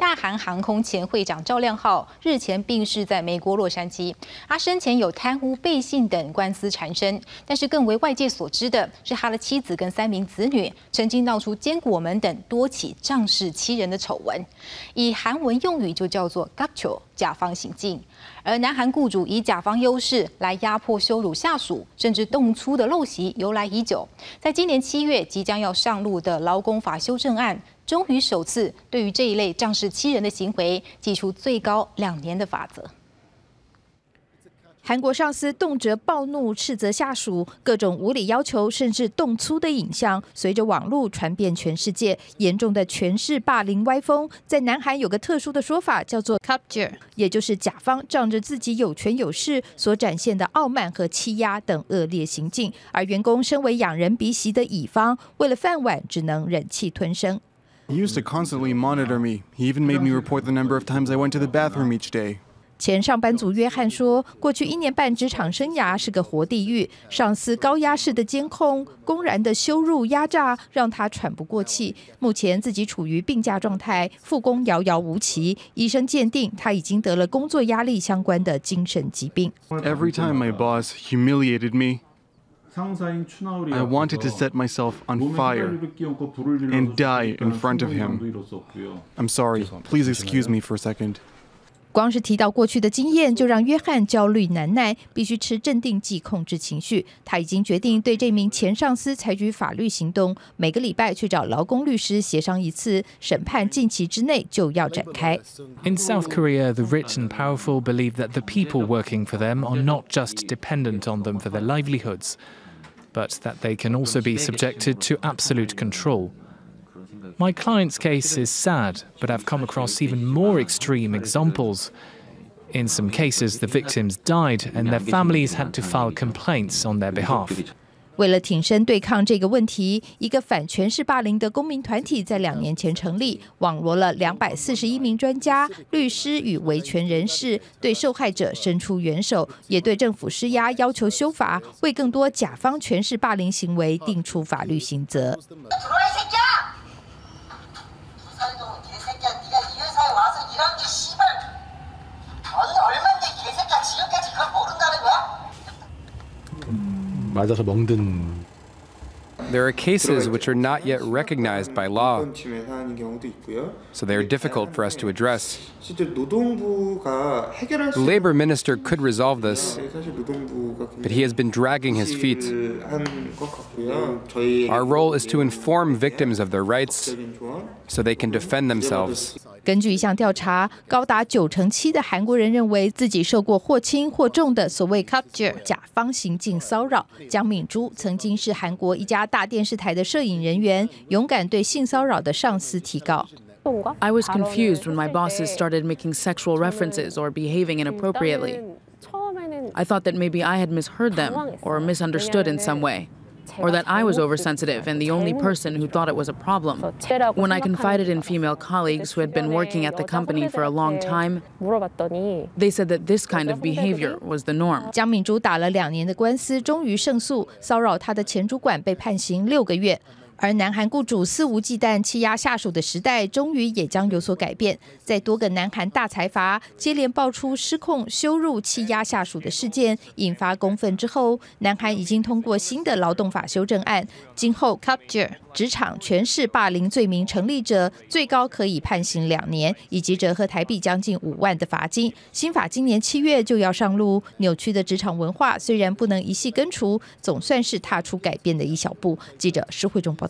大韩航空前会长赵亮浩日前病逝在美国洛杉矶。他生前有贪污、背信等官司缠身，但是更为外界所知的是，他的妻子跟三名子女曾经闹出坚果门等多起仗势欺人的丑闻，以韩文用语就叫做 gacho 甲方行径。而南韩雇主以甲方优势来压迫、羞辱下属，甚至动粗的陋习由来已久。在今年七月即将要上路的劳工法修正案，终于首次对于这一类仗势欺人的行为，寄出最高两年的法则。韩国上司动辄暴怒斥责下属，各种无理要求甚至动粗的影像，随着网络传遍全世界。严重的权势霸凌歪风，在南韩有个特殊的说法，叫做 capture，也就是甲方仗着自己有权有势所展现的傲慢和欺压等恶劣行径，而员工身为仰人鼻息的乙方，为了饭碗，只能忍气吞声。He used to constantly monitor me. He even made me report the number of times I went to the bathroom each day. 前上班族约翰说：“过去一年半职场生涯是个活地狱，上司高压式的监控、公然的羞辱、压榨，让他喘不过气。目前自己处于病假状态，复工遥遥无期。医生鉴定他已经得了工作压力相关的精神疾病。” Every time my boss humiliated me, I wanted to set myself on fire and die in front of him. I'm sorry. Please excuse me for a second. 光是提到过去的经验，就让约翰焦虑难耐，必须持镇定剂控制情绪。他已经决定对这名前上司采取法律行动，每个礼拜去找劳工律师协商一次，审判近期之内就要展开。In South Korea, the rich and powerful believe that the people working for them are not just dependent on them for their livelihoods, but that they can also be subjected to absolute control. My client's case is sad, but I've come across even more extreme examples. In some cases, the victims died and their families had to file complaints on their behalf. 为了挺身对抗这个问题，一个反权势霸凌的公民团体在两年前成立，网罗了两百四十一名专家、律师与维权人士，对受害者伸出援手，也对政府施压，要求修法，为更多甲方权势霸凌行为定出法律刑责。 맞아서 멍든 There are cases which are not yet recognized by law, so they are difficult for us to address. The labor minister could resolve this, but he has been dragging his feet. Our role is to inform victims of their rights so they can defend themselves. 根据一项调查，高达九成七的韩国人认为自己受过或轻或重的所谓 capture 甲方行径骚扰。江敏珠曾经是韩国一家大 电视台的摄影人员，勇敢对性骚扰的上司提告。I was confused when my bosses started making sexual references or behaving inappropriately. I thought that maybe I had misheard them or misunderstood in some way. or that I was oversensitive and the only person who thought it was a problem. When I confided in female colleagues who had been working at the company for a long time, they said that this kind of behavior was the norm. 江敏珠打了两年的官司，终于胜诉，骚扰她的前主管被判刑六个月。 而南韩雇主肆无忌惮欺压下属的时代，终于也将有所改变。在多个南韩大财阀接连爆出失控、羞辱、欺压下属的事件，引发公愤之后，南韩已经通过新的劳动法修正案，今后 capture 职场权势霸凌罪名成立者，最高可以判刑两年，以及折合台币将近五万的罚金。新法今年七月就要上路，扭曲的职场文化虽然不能一系根除，总算是踏出改变的一小步。记者施慧中报。